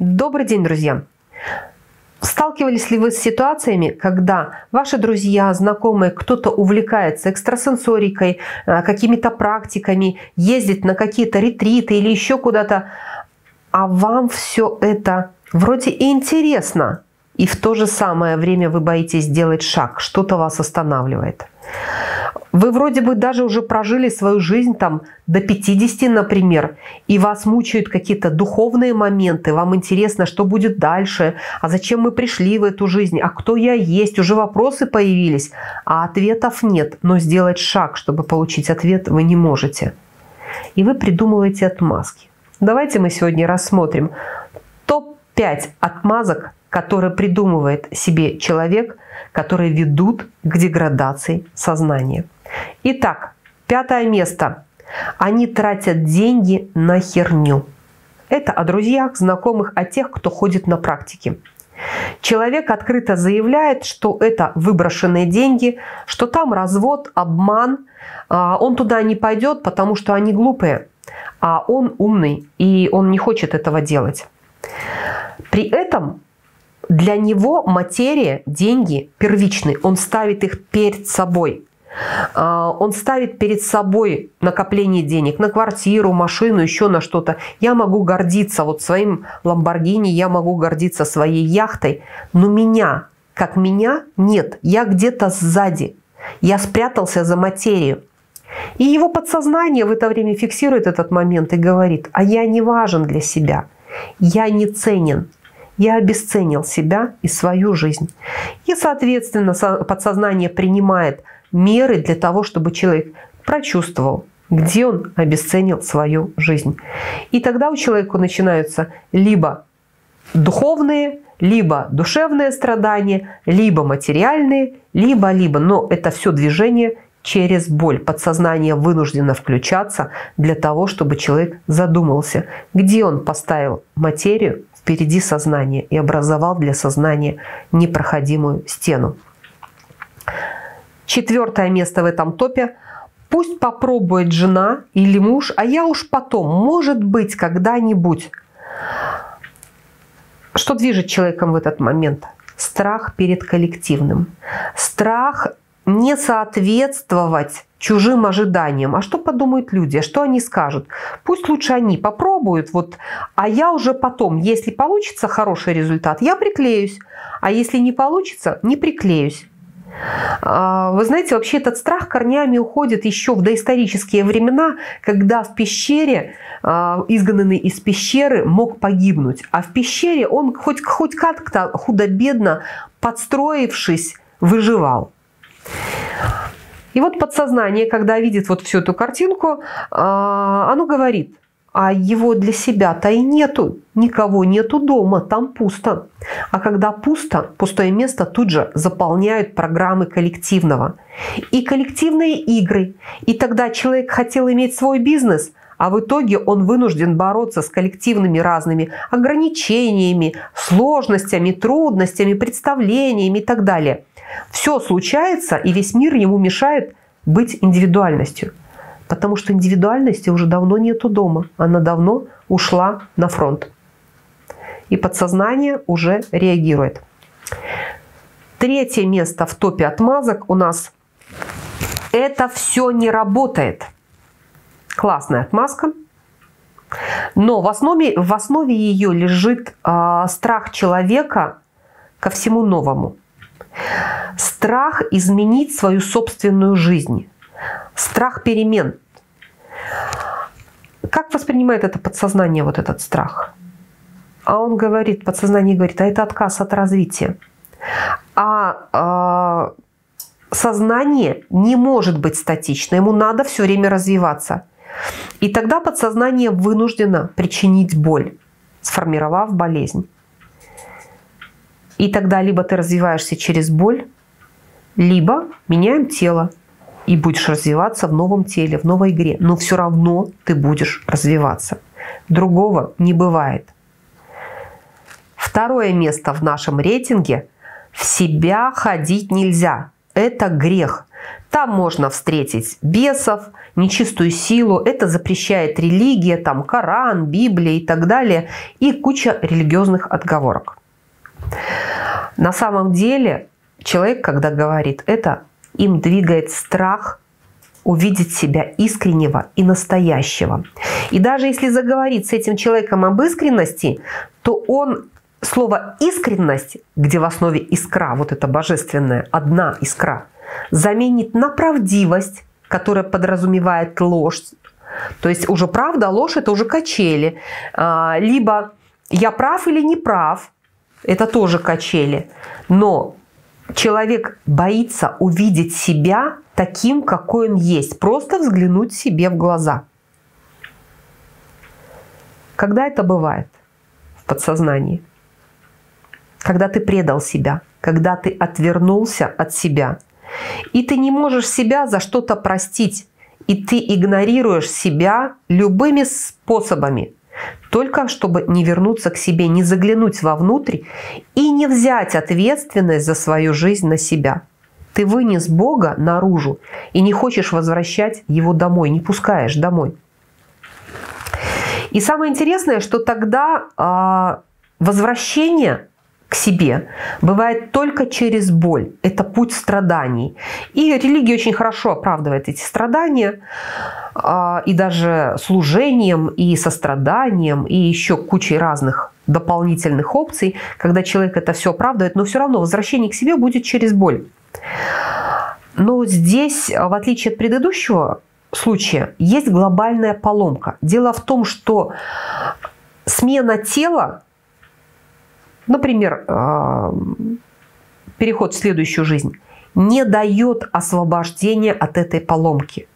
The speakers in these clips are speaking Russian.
Добрый день, друзья! Сталкивались ли вы с ситуациями, когда ваши друзья, знакомые, кто-то увлекается экстрасенсорикой, э, какими-то практиками, ездит на какие-то ретриты или еще куда-то, а вам все это вроде и интересно, и в то же самое время вы боитесь сделать шаг, что-то вас останавливает. Вы вроде бы даже уже прожили свою жизнь там до 50, например, и вас мучают какие-то духовные моменты, вам интересно, что будет дальше, а зачем мы пришли в эту жизнь, а кто я есть, уже вопросы появились, а ответов нет, но сделать шаг, чтобы получить ответ, вы не можете. И вы придумываете отмазки. Давайте мы сегодня рассмотрим топ-5 отмазок, которые придумывает себе человек, которые ведут к деградации сознания. Итак, пятое место. Они тратят деньги на херню. Это о друзьях, знакомых, о тех, кто ходит на практики. Человек открыто заявляет, что это выброшенные деньги, что там развод, обман. А, он туда не пойдет, потому что они глупые, а он умный, и он не хочет этого делать. При этом для него материя, деньги первичны. Он ставит их перед собой. А, он ставит перед собой накопление денег на квартиру, машину, еще на что-то. Я могу гордиться вот своим Ламборгини, я могу гордиться своей яхтой, но меня, как меня, нет. Я где-то сзади. Я спрятался за материю. И его подсознание в это время фиксирует этот момент и говорит, а я не важен для себя, я не ценен, я обесценил себя и свою жизнь. И, соответственно, подсознание принимает меры для того, чтобы человек прочувствовал, где он обесценил свою жизнь. И тогда у человека начинаются либо духовные, либо душевные страдания, либо материальные, либо-либо. Но это все движение через боль. Подсознание вынуждено включаться для того, чтобы человек задумался, где он поставил материю впереди сознания и образовал для сознания непроходимую стену. Четвертое место в этом топе. Пусть попробует жена или муж, а я уж потом, может быть, когда-нибудь. Что движет человеком в этот момент? Страх перед коллективным. Страх не соответствовать чужим ожиданиям. А что подумают люди? А что они скажут? Пусть лучше они попробуют, вот, а я уже потом, если получится хороший результат, я приклеюсь. А если не получится, не приклеюсь. А, вы знаете, вообще этот страх корнями уходит еще в доисторические времена, когда в пещере, а, изгнанный из пещеры, мог погибнуть. А в пещере он хоть, хоть как-то худо-бедно, подстроившись, выживал. И вот подсознание, когда видит вот всю эту картинку, а, оно говорит, а его для себя-то и нету. Никого нету дома, там пусто. А когда пусто, пустое место тут же заполняют программы коллективного. И коллективные игры. И тогда человек хотел иметь свой бизнес, а в итоге он вынужден бороться с коллективными разными ограничениями, сложностями, трудностями, представлениями и так далее. Все случается, и весь мир ему мешает быть индивидуальностью. Потому что индивидуальности уже давно нету дома. Она давно ушла на фронт. И подсознание уже реагирует. Третье место в топе отмазок у нас «это все не работает». Классная отмазка. Но в основе, в основе ее лежит э, страх человека ко всему новому. Страх изменить свою собственную жизнь страх перемен. Как воспринимает это подсознание, вот этот страх? А он говорит, подсознание говорит, а это отказ от развития. А, а сознание не может быть статично, ему надо все время развиваться. И тогда подсознание вынуждено причинить боль, сформировав болезнь. И тогда либо ты развиваешься через боль, либо меняем тело и будешь развиваться в новом теле, в новой игре. Но все равно ты будешь развиваться. Другого не бывает. Второе место в нашем рейтинге – в себя ходить нельзя. – это грех. Там можно встретить бесов, нечистую силу. Это запрещает религия, там Коран, Библия и так далее. И куча религиозных отговорок. На самом деле человек, когда говорит это, им двигает страх увидеть себя искреннего и настоящего. И даже если заговорить с этим человеком об искренности, то он слово «искренность», где в основе искра, вот это божественная, одна искра, заменит на правдивость, которая подразумевает ложь. То есть уже правда, а ложь – это уже качели. А, либо я прав или не прав – это тоже качели. Но человек боится увидеть себя таким, какой он есть. Просто взглянуть себе в глаза. Когда это бывает в подсознании? Когда ты предал себя, когда ты отвернулся от себя. И ты не можешь себя за что-то простить. И ты игнорируешь себя любыми способами – только чтобы не вернуться к себе, не заглянуть вовнутрь и не взять ответственность за свою жизнь на себя. Ты вынес Бога наружу и не хочешь возвращать его домой, не пускаешь домой. И самое интересное, что тогда э, возвращение к себе бывает только через боль. Это путь страданий. И религия очень хорошо оправдывает эти страдания. А, и даже служением, и состраданием, и еще кучей разных дополнительных опций, когда человек это все оправдывает, но все равно возвращение к себе будет через боль. Но здесь, в отличие от предыдущего случая, есть глобальная поломка. Дело в том, что смена тела например, а, переход в следующую жизнь, не дает освобождения от этой поломки.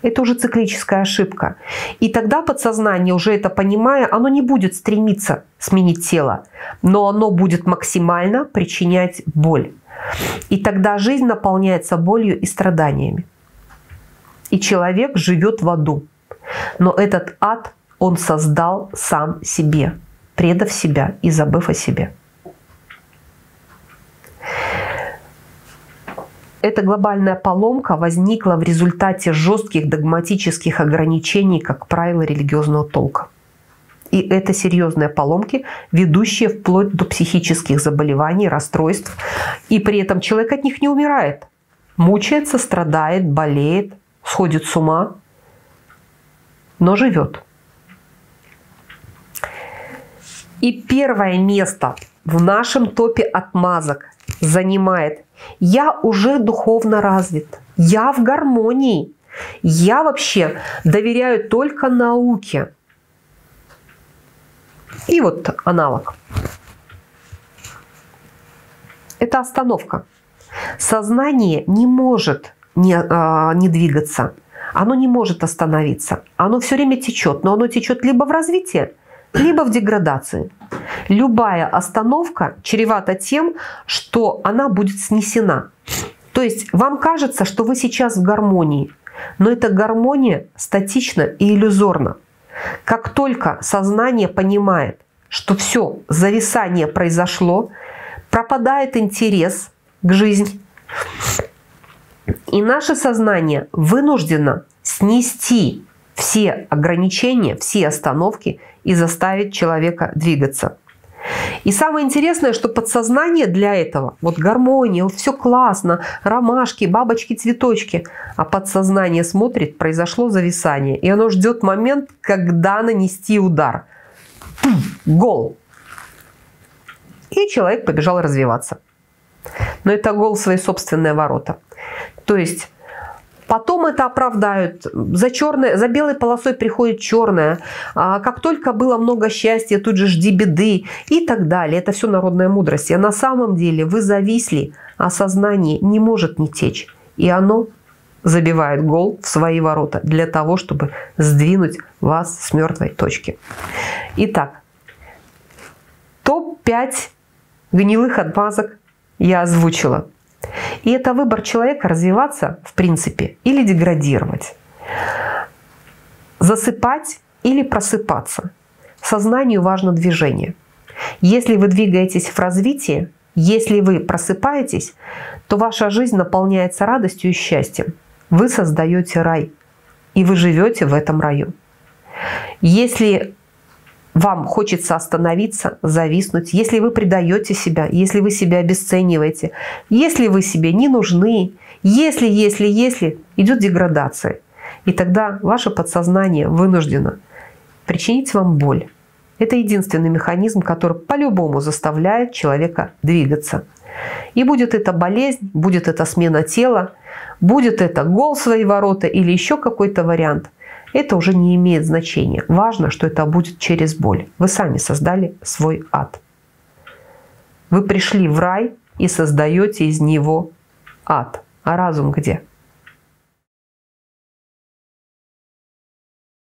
Это уже циклическая ошибка. И тогда подсознание, уже это понимая, оно не будет стремиться сменить тело, но оно будет максимально причинять боль. И тогда жизнь наполняется болью и страданиями. И человек живет в аду. Но этот ад он создал сам себе предав себя и забыв о себе. Эта глобальная поломка возникла в результате жестких догматических ограничений, как правило, религиозного толка. И это серьезные поломки, ведущие вплоть до психических заболеваний, расстройств. И при этом человек от них не умирает. Мучается, страдает, болеет, сходит с ума, но живет. И первое место в нашем топе отмазок занимает «Я уже духовно развит, я в гармонии, я вообще доверяю только науке». И вот аналог. Это остановка. Сознание не может не, а, не двигаться, оно не может остановиться. Оно все время течет, но оно течет либо в развитие, либо в деградации. Любая остановка чревата тем, что она будет снесена. То есть вам кажется, что вы сейчас в гармонии, но эта гармония статична и иллюзорна. Как только сознание понимает, что все, зависание произошло, пропадает интерес к жизни, и наше сознание вынуждено снести все ограничения, все остановки и заставить человека двигаться. И самое интересное, что подсознание для этого, вот гармония, вот все классно, ромашки, бабочки, цветочки, а подсознание смотрит, произошло зависание, и оно ждет момент, когда нанести удар. Гол. И человек побежал развиваться. Но это гол свои собственные ворота. То есть Потом это оправдают. За, черное, за белой полосой приходит черное. А как только было много счастья, тут же жди беды и так далее. Это все народная мудрость. А на самом деле вы зависли, а сознание не может не течь. И оно забивает гол в свои ворота для того, чтобы сдвинуть вас с мертвой точки. Итак, топ-5 гнилых отмазок я озвучила. И это выбор человека развиваться, в принципе, или деградировать. Засыпать или просыпаться. Сознанию важно движение. Если вы двигаетесь в развитии, Если вы просыпаетесь, то ваша жизнь наполняется радостью и счастьем. Вы создаете рай, и вы живете в этом раю. Если вам хочется остановиться, зависнуть, если вы предаете себя, если вы себя обесцениваете, если вы себе не нужны, если, если, если, идет деградация. И тогда ваше подсознание вынуждено причинить вам боль. Это единственный механизм, который по-любому заставляет человека двигаться. И будет это болезнь, будет это смена тела, будет это гол свои ворота или еще какой-то вариант. Это уже не имеет значения. Важно, что это будет через боль. Вы сами создали свой ад. Вы пришли в рай и создаете из него ад. А разум где?